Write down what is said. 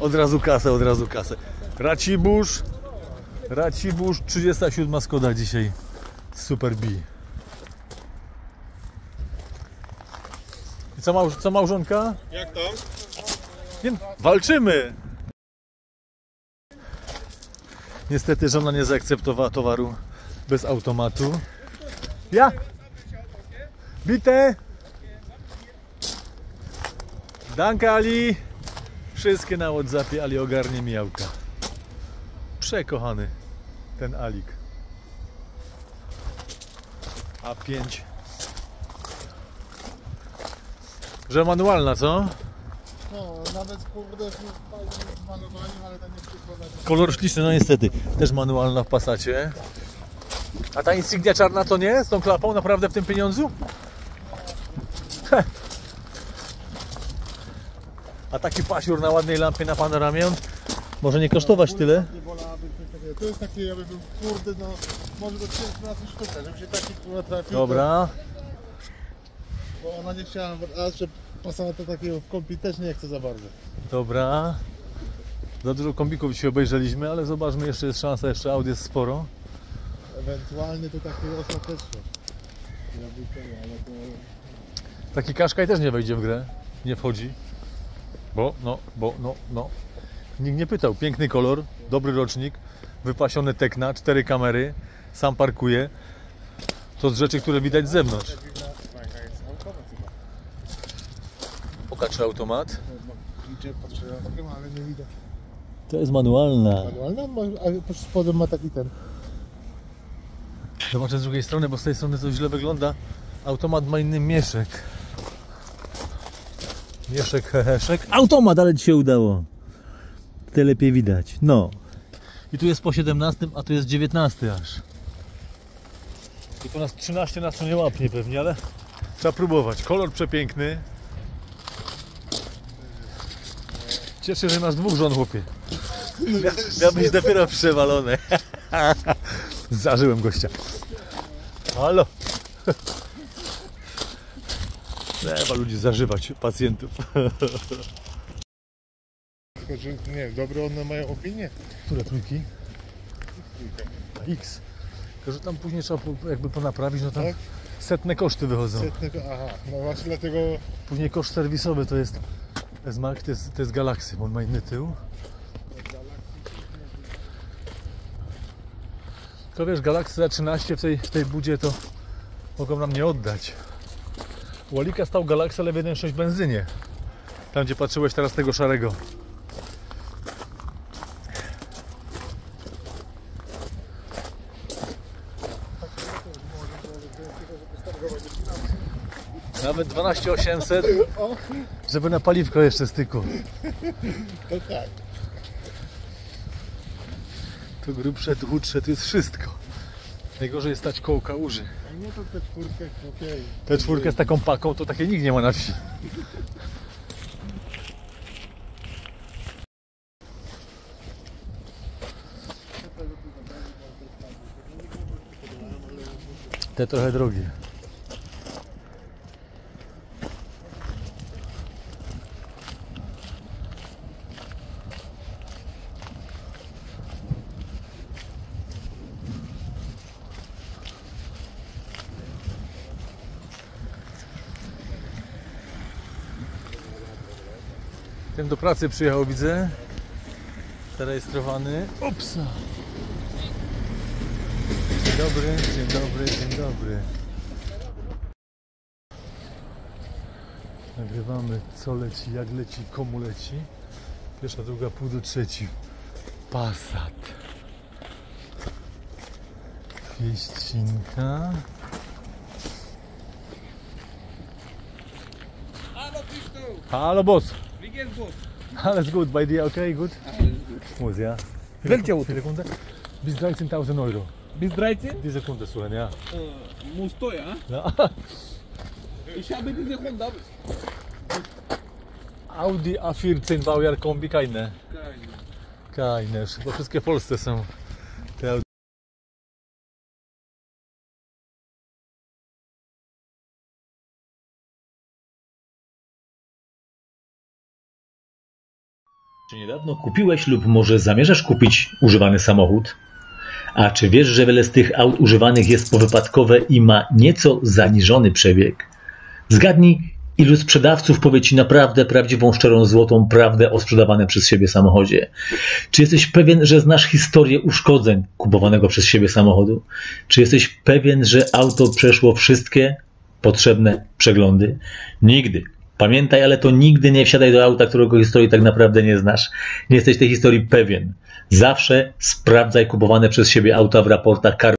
Od razu kasę, od razu kasę. Racibórz. Racibórz, 37 Skoda dzisiaj. Super B. I co, małż, co małżonka? Jak tam? Nie, walczymy! Niestety żona nie zaakceptowała towaru bez automatu. Ja! Bite! Danke Ali! Wszystkie na Whatsappie, Ali ogarnie mi jałka. Przekochany ten Alik. A5. Że manualna, co? No, nawet kurde z malowaniem, ale to nie przykłada. Kolor śliczny, no niestety. Też manualna w Passacie. A ta Insignia czarna to nie? Z tą klapą naprawdę w tym pieniądzu? A taki pasiur na ładnej lampie na panoramie on może nie kosztować tyle. To jest takie, ja bym był kurde, no może do 13 sztuka, żeby się taki kurwa trafił. Dobra. Bo ona nie chciała, a że pasała to takiego w kompi też nie chce za bardzo. Dobra. Za dużo kombików dzisiaj obejrzeliśmy, ale zobaczmy, jeszcze jest szansa, jeszcze aut jest sporo. Ewentualnie to takie ostateczne. Taki kaszkaj też nie wejdzie w grę. Nie wchodzi. Bo, no, bo, no, no. Nikt nie pytał. Piękny kolor, dobry rocznik, wypasione tekna, cztery kamery, sam parkuje. To z rzeczy, które widać z zewnątrz. Jest automat ale. To jest manualna. Manualna, ma- a pod spodem ma taki ten. Zobaczę z drugiej strony, bo z tej strony to źle wygląda. Automat ma inny mieszek. Mieszek, heheszek. Automat, ale ci się udało. Te lepiej widać. No. I tu jest po 17, a tu jest 19 aż. I tu nas 13 nas to nie łapnie pewnie, ale trzeba próbować. Kolor przepiękny. Cieszę się, że masz dwóch żon, chłopie. Miał być dopiero przewalone. Zażyłem gościa. Halo. Trzeba ludzi zażywać, pacjentów. Tylko, że nie wiem, dobre one mają opinię. Które trójki? X. Tylko, że tam później trzeba po- jakby ponaprawić, no tam Tak? setne koszty wychodzą. Setnego, aha, no właśnie dlatego Później koszt serwisowy to jest S-Mark, to jest, to jest Galaxy, bo on ma inny tył. Tylko wiesz, Galaxy za 13 w tej, w tej budzie to mogą nam nie oddać. U Alika stał Galaxy, ale w 1.6 benzynie. Tam gdzie patrzyłeś teraz tego szarego. Nawet 12800, o, żeby na paliwko jeszcze styku. to tak. To grubsze, chudsze, to jest wszystko. Najgorzej jest stać koło kałuży. A nie to te czwórkę, okej. Tę czwórkę z taką paką to takie nikt nie ma na wsi. Te trochę drogie. Ten do pracy przyjechał, widzę. Zarejestrowany. Upsa. Dzień dobry, dzień dobry, dzień dobry. Nagrywamy co leci, jak leci, komu leci. Pierwsza, druga, pół do trzeci. Passat. Du? Halo boss. Wie geht's gut? Alles gut, bei dir okay, gut? Alles gut. Muss, ja. Welche Auto? Viele Kunde? Bis 13.000 Euro. Bis 13? Diese Kunde suchen, ja. Äh, musst du, ja? ja. Ich habe diese Honda. Audi A14 Baujahr Kombi, keine. Keine. Keine, bo wszystkie w Polsce są. Czy niedawno kupiłeś lub może zamierzasz kupić używany samochód? A czy wiesz, że wiele z tych aut używanych jest powypadkowe i ma nieco zaniżony przebieg? Zgadnij, ilu sprzedawców powie Ci naprawdę prawdziwą, szczerą, złotą prawdę o sprzedawanym przez siebie samochodzie? Czy jesteś pewien, że znasz historię uszkodzeń kupowanego przez siebie samochodu? Czy jesteś pewien, że auto przeszło wszystkie potrzebne przeglądy? Nigdy. Pamiętaj, ale to nigdy nie wsiadaj do auta, którego historii tak naprawdę nie znasz. Nie jesteś tej historii pewien. Zawsze sprawdzaj kupowane przez siebie auta w raportach kar